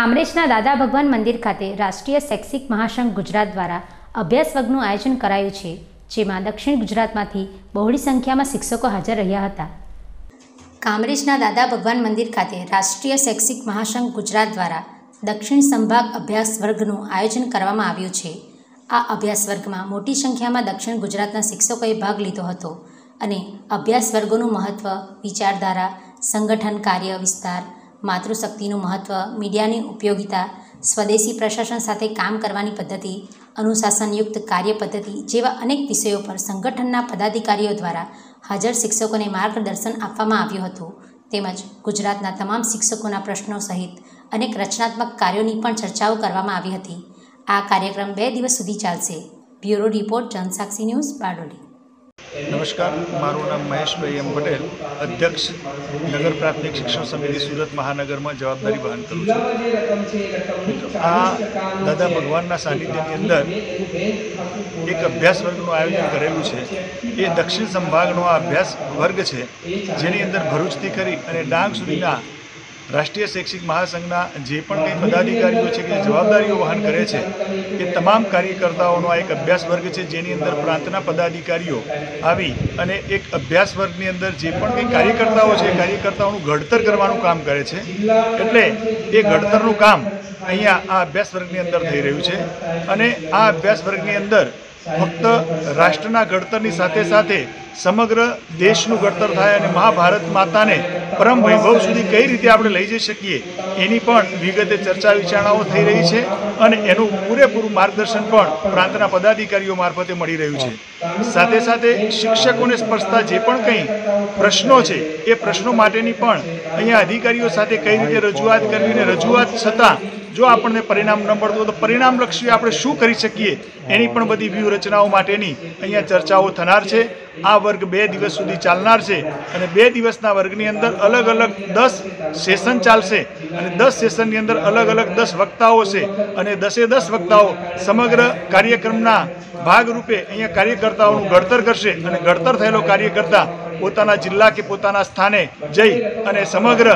કામરેજના દાદા ભગવાન મંદિર ખાતે રાષ્ટ્રીય શૈક્ષિક મહાસંઘ ગુજરાત દ્વારા અભ્યાસ વર્ગનું આયોજન કરાયું છે, જેમાં દક્ષિણ ગુજરાતમાંથી બહોળી સંખ્યામાં શિક્ષકો હાજર રહ્યા હતા. કામરેજના દાદા ભગવાન મંદિર ખાતે રાષ્ટ્રીય શૈક્ષિક મહાસંઘ ગુજરાત દ્વારા દક્ષિણ સંભાગ અભ્યાસ વર્ગનું આયોજન કરવામાં આવ્યું છે. આ અભ્યાસ વર્ગમાં મોટી સંખ્યામાં દક્ષિણ ગુજરાતના શિક્ષકોએ ભાગ લીધો હતો અને અભ્યાસ વર્ગોનું મહત્ત્વ વિચારધારા, સંગઠન કાર્ય વિસ્તાર માતૃશક્તિનું મહત્ત્વ મીડિયાની ઉપયોગિતા, સ્વદેશી પ્રશાસન સાથે કામ કરવાની પદ્ધતિ, અનુશાસનયુક્ત કાર્ય પદ્ધતિ જેવા અનેક વિષયો પર સંગઠનના પદાધિકારીઓ દ્વારા હાજર શિક્ષકોને માર્ગદર્શન આપવામાં આવ્યું હતું. તેમજ ગુજરાતના તમામ શિક્ષકોના પ્રશ્નો સહિત અનેક રચનાત્મક કાર્યોની પણ ચર્ચાઓ કરવામાં આવી હતી. આ કાર્યક્રમ બે દિવસ સુધી ચાલશે. Bureau report Jansakshi news Bardoli. નમસ્કાર, મારું નામ મહેશભાઈ એમ પટેલ, અધ્યક્ષ નગર પ્રાથમિક શિક્ષણ સમિતિ સુરત મહાનગરમાં જવાબદારી વહન કરું છું. આ દાદા ભગવાનના સાનિધ્યની અંદર એક અભ્યાસ વર્ગનું આયોજન કરેલું છે. એ દક્ષિણ સંભાગનો આ અભ્યાસ વર્ગ છે, જેની અંદર ભરૂચથી કરી અને ડાંગ સુધીના રાષ્ટ્રીય શૈક્ષિક મહાસંઘના જે પણ કંઈ પદાધિકારીઓ છે કે જવાબદારીઓ વહન કરે છે, એ તમામ કાર્યકર્તાઓનો આ એક અભ્યાસ વર્ગ છે. જેની અંદર પ્રાંતના પદાધિકારીઓ આવી અને એક અભ્યાસ વર્ગની અંદર જે પણ કંઈ કાર્યકર્તાઓ છે કાર્યકર્તાઓનું ઘડતર કરવાનું કામ કરે છે. એટલે એ ઘડતરનું કામ અહીંયા આ અભ્યાસ વર્ગની અંદર થઈ રહ્યું છે. અને આ અભ્યાસ વર્ગની અંદર ફક્ત રાષ્ટ્રના ઘડતરની સાથે સાથે સમગ્ર દેશનું ઘડતર થાય અને મહાભારત માતાને પરમ વૈભવ સુધી કઈ રીતે આપણે લઈ જઈ શકીએ, એની પણ વિગતે ચર્ચા વિચારણાઓ થઈ રહી છે અને એનું પૂરેપૂરું માર્ગદર્શન પણ પ્રાંતના પદાધિકારીઓ મારફતે મળી રહ્યું છે. સાથે સાથે શિક્ષકોને સ્પર્શતા જે પણ કંઈ પ્રશ્નો છે, એ પ્રશ્નો માટેની પણ અહીંયા અધિકારીઓ સાથે કઈ રીતે રજૂઆત કરવી ને રજૂઆત છતાં જો આપણને પરિણામ ન મળતું તો પરિણામલક્ષી આપણે શું કરી શકીએ? એની પણ બધી વ્યૂહરચનાઓ માટેની અહીંયા ચર્ચાઓ થનાર છે. આ વર્ગ બે દિવસ સુધી ચાલનાર છે અને બે દિવસના વર્ગની અંદર અલગ અલગ દસ સેશન ચાલશે અને દસ સેશનની અંદર અલગ અલગ દસ વક્તાઓ છે અને દસે દસ વક્તાઓ સમગ્ર કાર્યક્રમના ભાગરૂપે અહીંયા કાર્યકર્તાઓનું ઘડતર કરશે અને ઘડતર થયેલો કાર્યકર્તા પોતાના જિલ્લા કે પોતાના સ્થાને જઈ અને સમગ્ર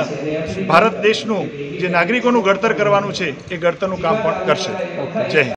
ભારત દેશનું જે નાગરિકોનું ઘડતર કરવાનું છે, એ ઘડતરનું કામ પણ કરશે. જય